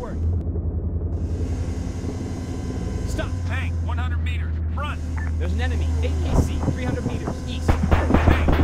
forward. Stop. Tank, 100 meters. Front. There's an enemy. APC, 300 meters. East. Tank.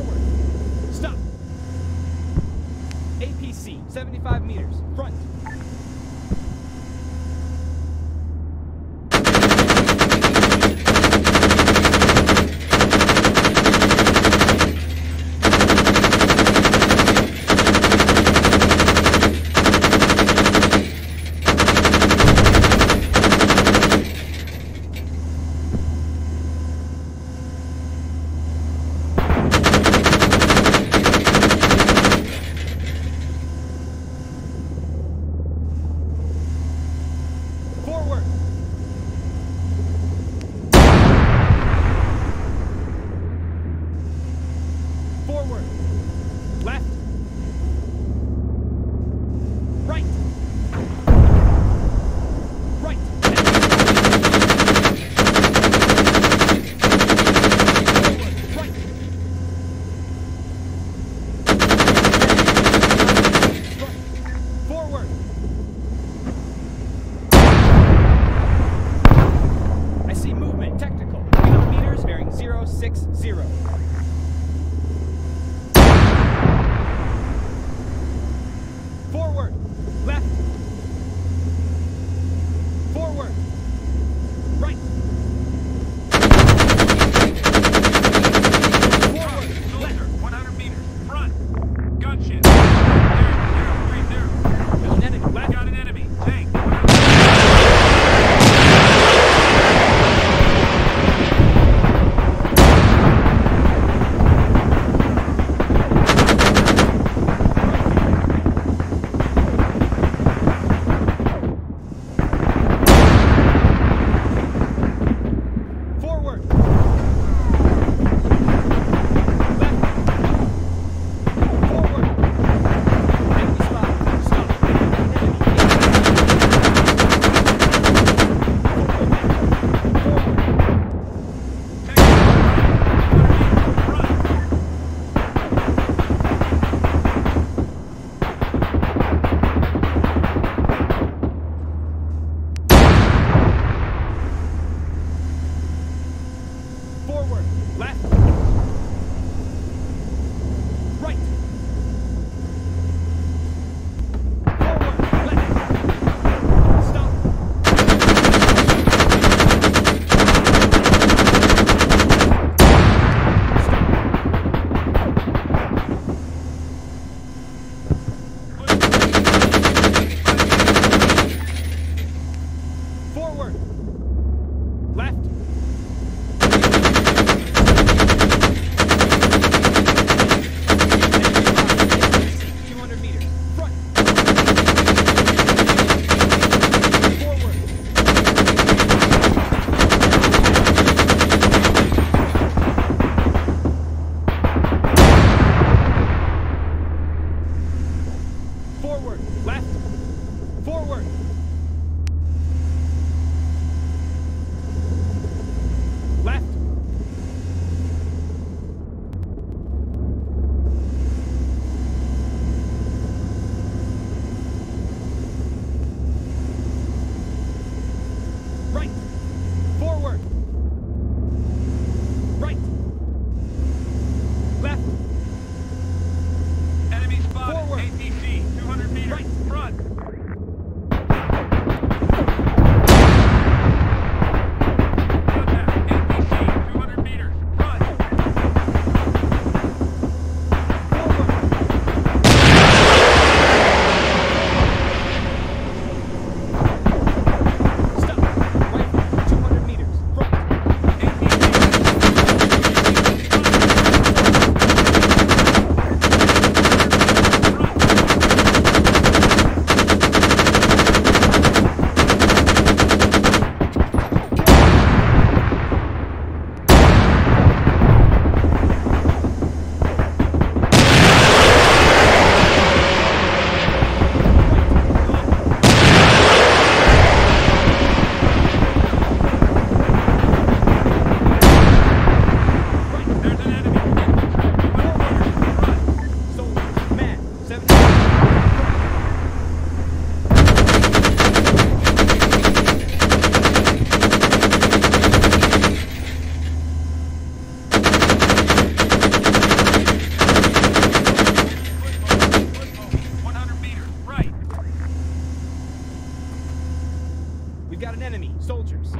Forward. Stop. APC, 75 meters. Front.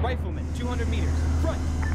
Rifleman, 200 meters. Front!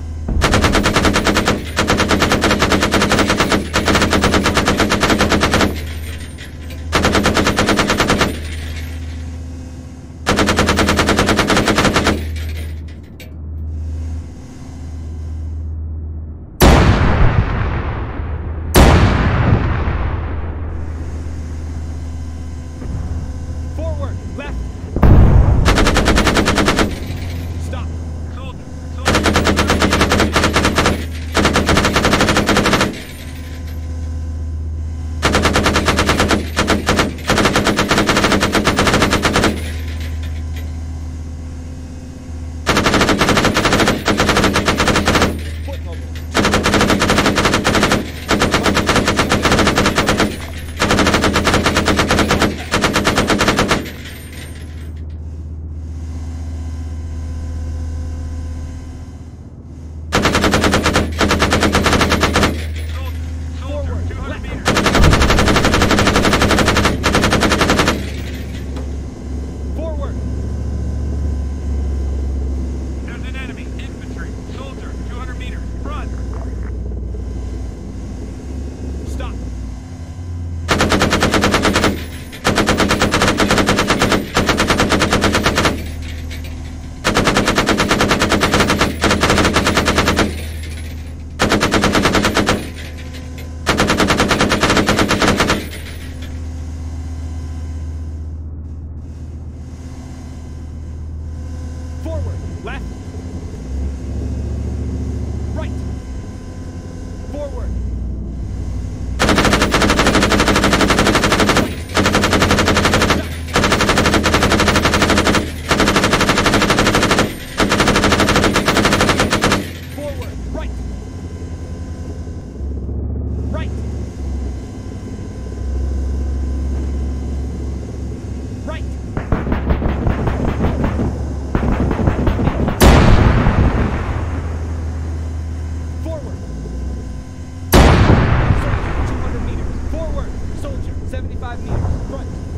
Forward. Left. Right. Forward. Forward. Right. Right. Right. Forward. Soldier, 200 meters. Forward. Soldier, 75 meters. Front.